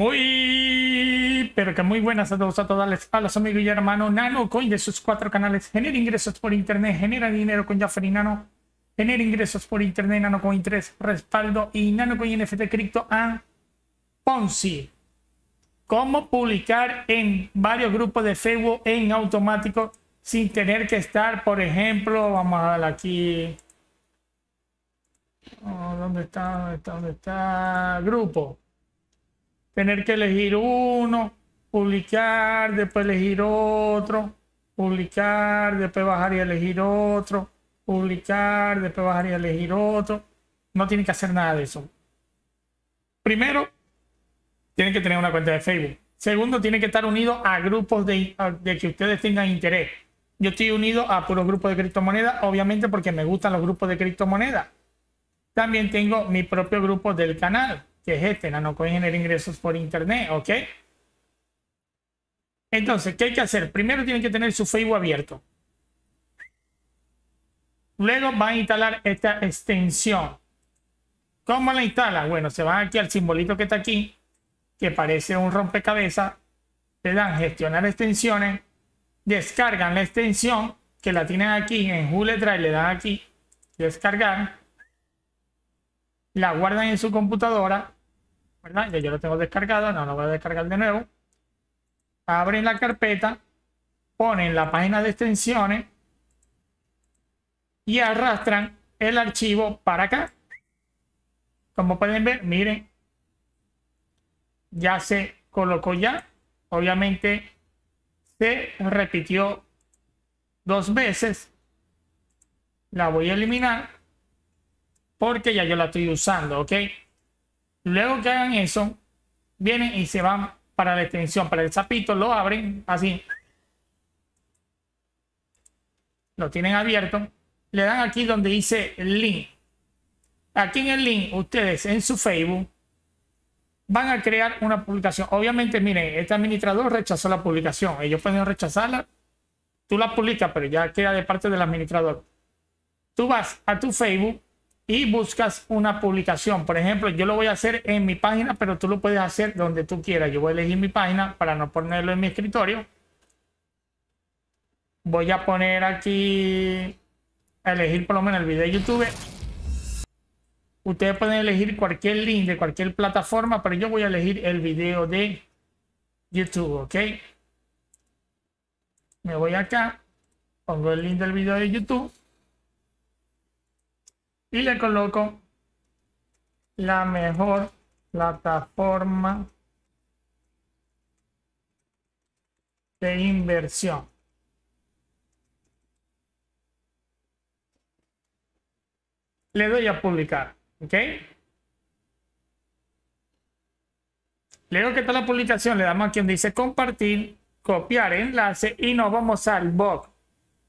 muy, pero que muy buenas a todos, a todas a los amigos y hermanos. Nano Coin de sus cuatro canales genera ingresos por internet, genera dinero con Jaffer y Nano, genera ingresos por internet, Nano Coin 3, respaldo y Nano Coin NFT cripto a Ponzi. Cómo publicar en varios grupos de Facebook en automático sin tener que estar, por ejemplo, vamos a darle aquí. Oh, ¿Dónde está? ¿Dónde está? ¿Dónde está? Grupo tener que elegir uno, publicar, después elegir otro, publicar, después bajar y elegir otro, publicar, después bajar y elegir otro. No tiene que hacer nada de eso. Primero, tienen que tener una cuenta de Facebook. Segundo, tiene que estar unido a grupos de, de que ustedes tengan interés. Yo estoy unido a puros grupos de criptomonedas, obviamente porque me gustan los grupos de criptomonedas. También tengo mi propio grupo del canal que es este, Nanocoin genera ingresos por internet, ¿ok? Entonces, ¿qué hay que hacer? Primero tienen que tener su Facebook abierto. Luego van a instalar esta extensión. ¿Cómo la instalan? Bueno, se van aquí al simbolito que está aquí, que parece un rompecabezas. Le dan gestionar extensiones. Descargan la extensión, que la tienen aquí en Google Drive. Le dan aquí descargar la guardan en su computadora, ¿verdad? Ya yo lo tengo descargado, no lo voy a descargar de nuevo. Abren la carpeta, ponen la página de extensiones y arrastran el archivo para acá. Como pueden ver, miren, ya se colocó ya. Obviamente se repitió dos veces. La voy a eliminar porque ya yo la estoy usando, ¿ok? Luego que hagan eso, vienen y se van para la extensión, para el zapito, lo abren así. Lo tienen abierto. Le dan aquí donde dice link. Aquí en el link, ustedes en su Facebook van a crear una publicación. Obviamente, miren, este administrador rechazó la publicación. Ellos pueden rechazarla. Tú la publicas, pero ya queda de parte del administrador. Tú vas a tu Facebook y buscas una publicación. Por ejemplo, yo lo voy a hacer en mi página, pero tú lo puedes hacer donde tú quieras. Yo voy a elegir mi página para no ponerlo en mi escritorio. Voy a poner aquí, elegir por lo menos el video de YouTube. Ustedes pueden elegir cualquier link de cualquier plataforma, pero yo voy a elegir el video de YouTube, ¿ok? Me voy acá, pongo el link del video de YouTube y le coloco la mejor plataforma de inversión. Le doy a publicar, ¿ok? Luego que está la publicación, le damos aquí donde dice compartir, copiar enlace y nos vamos al blog.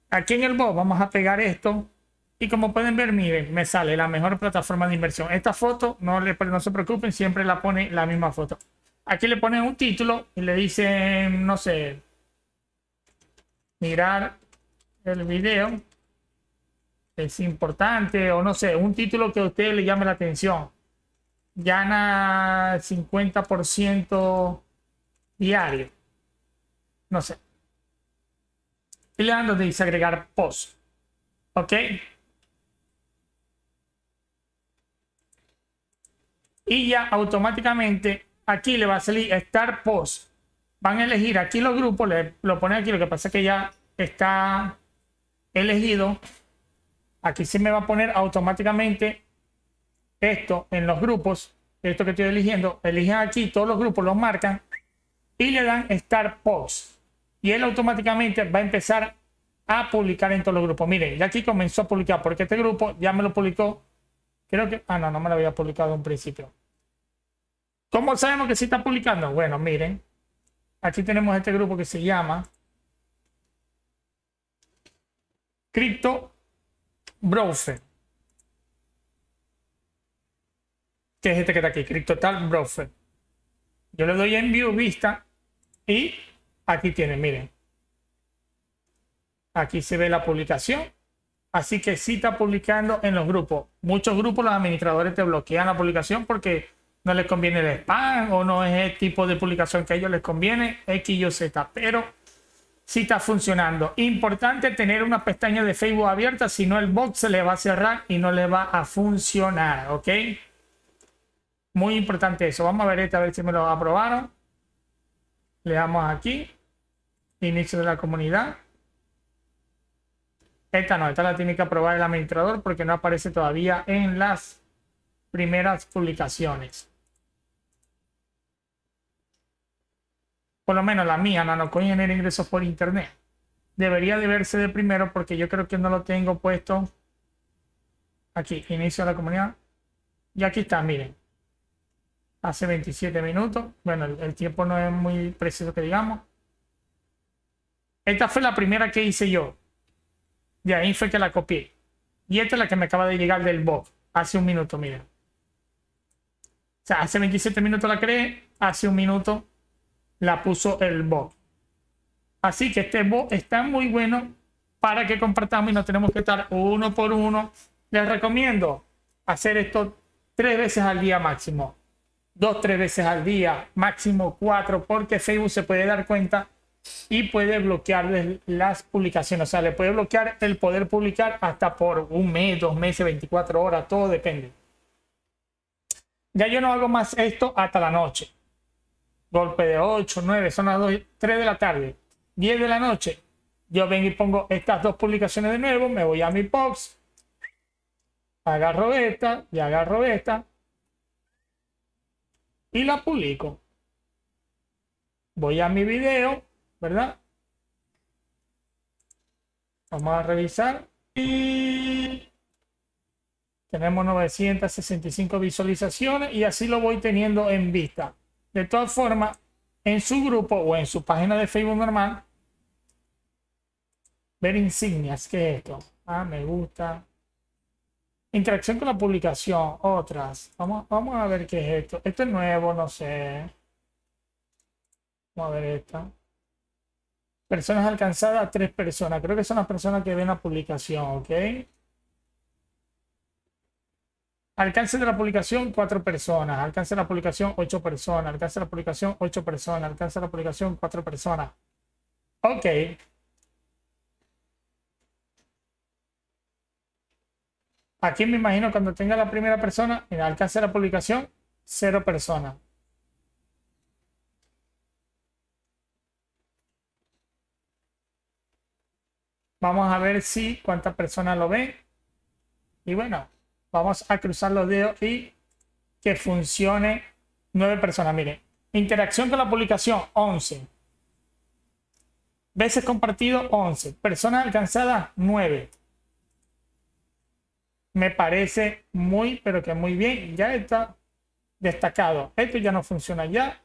Aquí en el blog vamos a pegar esto y como pueden ver, miren, me sale la mejor plataforma de inversión. Esta foto, no, se preocupen, siempre la pone la misma foto. Aquí le ponen un título y le dicen, no sé, mirar el video es importante o no sé, un título que a usted le llame la atención. Gana 50% diario. No sé. Y le dan donde dice agregar post. ¿Ok? Y ya automáticamente aquí le va a salir Start Post. Van a elegir aquí los grupos, le, lo ponen aquí, lo que pasa es que ya está elegido. Aquí se me va a poner automáticamente esto en los grupos, esto que estoy eligiendo. Eligen aquí todos los grupos, los marcan y le dan Start Post. Y él automáticamente va a empezar a publicar en todos los grupos. Miren, ya aquí comenzó a publicar porque este grupo ya me lo publicó. Creo que... Ah, no, no me lo había publicado en principio. ¿Cómo sabemos que sí está publicando? Bueno, miren. Aquí tenemos este grupo que se llama Crypto Browser. Que es este que está aquí, CryptoTal Browser. Yo le doy en View Vista y aquí tienen, miren. Aquí se ve la publicación. Así que sí está publicando en los grupos. Muchos grupos, los administradores te bloquean la publicación porque no les conviene el spam o no es el tipo de publicación que a ellos les conviene, X, Y, Z, pero sí está funcionando. Importante tener una pestaña de Facebook abierta, si no el bot se le va a cerrar y no le va a funcionar, ¿ok? Muy importante eso. Vamos a ver esta, a ver si me lo aprobaron. Le damos aquí, inicio de la comunidad. Esta no, esta la tiene que aprobar el administrador porque no aparece todavía en las primeras publicaciones. Por lo menos la mía, NanoCoin genera ingresos por internet. Debería de verse de primero porque yo creo que no lo tengo puesto aquí, inicio de la comunidad. Y aquí está, miren. Hace 27 minutos. Bueno, el tiempo no es muy preciso que digamos. Esta fue la primera que hice yo. De ahí fue que la copié. Y esta es la que me acaba de llegar del bot. Hace un minuto, miren. O sea, hace 27 minutos la creé. Hace un minuto la puso el bot. Así que este bot está muy bueno para que compartamos y no tenemos que estar uno por uno. Les recomiendo hacer esto tres veces al día máximo. Dos, tres veces al día, máximo cuatro, porque Facebook se puede dar cuenta y puede bloquear las publicaciones. O sea, le puede bloquear el poder publicar hasta por un mes, dos meses, 24 horas, todo depende. Ya yo no hago más esto hasta la noche. Golpe de 8, 9, son las 2, 3 de la tarde, 10 de la noche. Yo vengo y pongo estas dos publicaciones de nuevo, me voy a mi box, agarro esta y agarro esta y la publico. Voy a mi video, ¿verdad? Vamos a revisar y tenemos 965 visualizaciones y así lo voy teniendo en vista. De todas formas, en su grupo o en su página de Facebook normal, ver insignias, ¿qué es esto? Ah, me gusta. Interacción con la publicación, otras. Vamos, vamos a ver qué es esto. Esto es nuevo, no sé. Vamos a ver esto. Personas alcanzadas, tres personas. Creo que son las personas que ven la publicación, ¿ok? Alcance de la publicación, cuatro personas. Alcance de la publicación, ocho personas. Alcance de la publicación, ocho personas. Alcance de la publicación, cuatro personas. Ok. Aquí me imagino cuando tenga la primera persona, en alcance de la publicación, cero personas. Vamos a ver si cuántas personas lo ven. Y bueno, Vamos a cruzar los dedos y que funcione nueve personas. Miren, interacción con la publicación 11. Veces compartido 11. Personas alcanzadas 9. Me parece muy, pero que muy bien. Ya está destacado. Esto ya no funciona ya.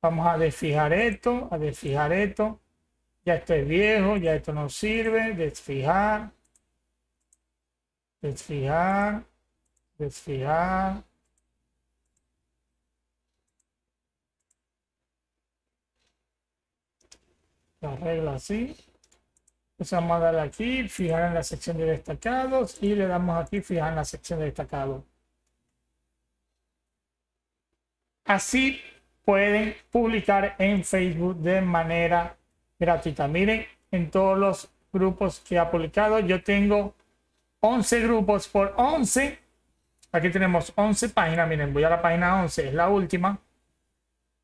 Vamos a desfijar esto, a desfijar esto. Ya esto es viejo, ya esto no sirve. Desfijar desfijar, desfijar. La regla así. Pues vamos a darle aquí, fijar en la sección de destacados y le damos aquí, fijar en la sección de destacados. Así pueden publicar en Facebook de manera gratuita. Miren, en todos los grupos que ha publicado, yo tengo 11 grupos por 11. Aquí tenemos 11 páginas. Miren, voy a la página 11, es la última.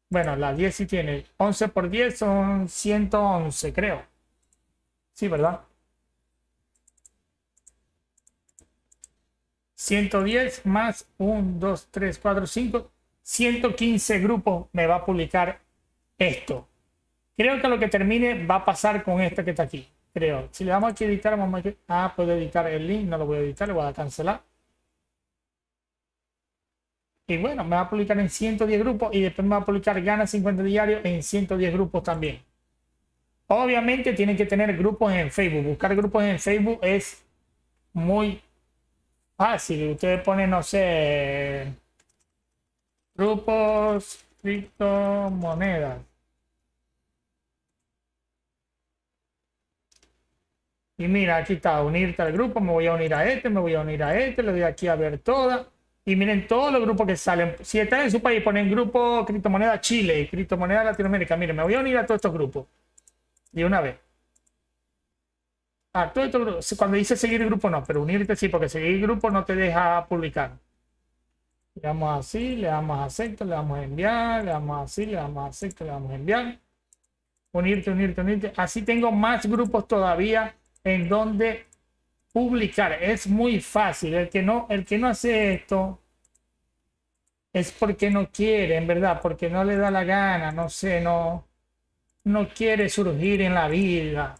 Bueno, la 10 sí tiene. 11 por 10 son 111, creo. Sí, ¿verdad? 110 más 1, 2, 3, 4, 5. 115 grupos me va a publicar esto. Creo que lo que termine va a pasar con este que está aquí creo. Si le damos aquí editar, vamos a... Ah, puedo editar el link, no lo voy a editar, le voy a cancelar. Y bueno, me va a publicar en 110 grupos y después me va a publicar Gana 50 diarios en 110 grupos también. Obviamente tienen que tener grupos en Facebook. Buscar grupos en Facebook es muy fácil. Ustedes ponen, no sé, grupos criptomonedas. Y mira, aquí está, unirte al grupo, me voy a unir a este, me voy a unir a este, le doy aquí a ver todas. y miren todos los grupos que salen. Si están en su país, ponen grupo criptomoneda Chile, criptomoneda Latinoamérica. Miren, me voy a unir a todos estos grupos. De una vez. Ah, todo esto, cuando dice seguir grupo no, pero unirte sí, porque seguir grupo no te deja publicar. Le damos así, le damos a acepto, le damos a enviar, le damos así, le damos a acepto, le damos a enviar. Unirte, unirte, unirte. Así tengo más grupos todavía en donde publicar. Es muy fácil. El que no, el que no hace esto es porque no quiere, en verdad, porque no le da la gana, no sé, no, no quiere surgir en la vida.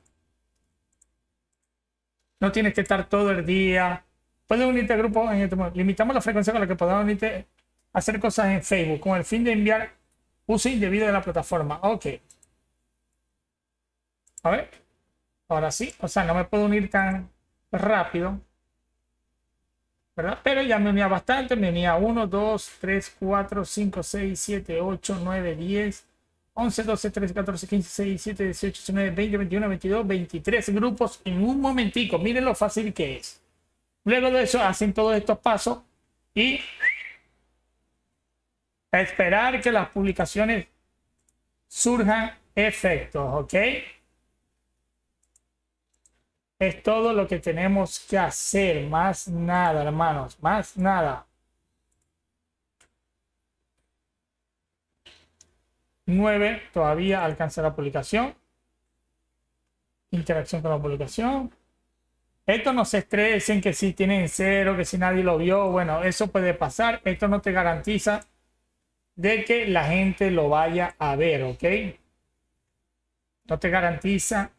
No tienes que estar todo el día. Puedes unirte a grupos en este Limitamos la frecuencia con la que podamos hacer cosas en Facebook con el fin de enviar uso indebido de la plataforma. Ok. A ver. Ahora sí. O sea, no me puedo unir tan rápido. ¿verdad? Pero ya me unía bastante. Me unía 1, 2, 3, 4, 5, 6, 7, 8, 9, 10. 11, 12, 13, 14, 15, 16, 17, 18, 19, 20, 21, 22, 23 grupos en un momentico. Miren lo fácil que es. Luego de eso hacen todos estos pasos y esperar que las publicaciones surjan efectos, ¿ok? Es todo lo que tenemos que hacer, más nada, hermanos, más nada. 9 todavía alcanza la publicación. Interacción con la publicación. Esto no se estresen que si tienen cero, que si nadie lo vio. Bueno, eso puede pasar. Esto no te garantiza de que la gente lo vaya a ver, ¿ok? No te garantiza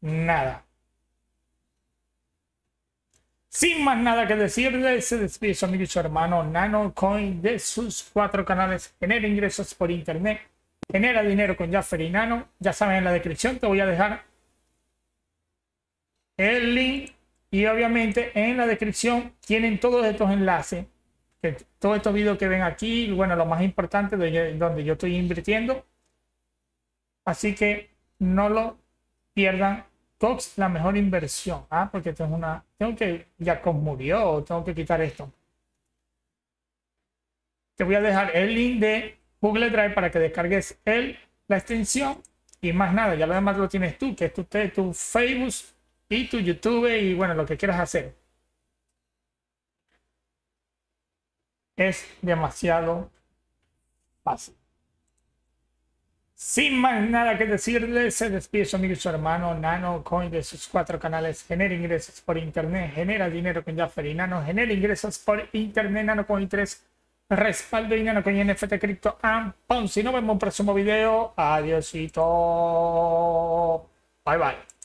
nada. Sin más nada que decirle, se despide su amigo y su hermano NanoCoin de sus cuatro canales. Tener ingresos por internet genera dinero con Jaffer y Nano. Ya saben, en la descripción te voy a dejar el link y obviamente en la descripción tienen todos estos enlaces, todos estos videos que ven aquí, bueno, lo más importante de donde yo estoy invirtiendo. Así que no lo pierdan. Cox, la mejor inversión. Ah, porque tengo una. Tengo que. Ya murió. Tengo que quitar esto. Te voy a dejar el link de Google Drive para que descargues el, la extensión y más nada, ya lo demás lo tienes tú, que es tu, tu Facebook y tu YouTube y bueno, lo que quieras hacer. Es demasiado fácil. Sin más nada que decirles, se despide su amigo y su hermano Nano Coin de sus cuatro canales. Genera ingresos por internet, genera dinero con Jaffer y Nano, genera ingresos por internet, Nano Coin 3 respaldo dinero con NFT Crypto and Si nos vemos en un próximo video. Adiósito. Bye bye.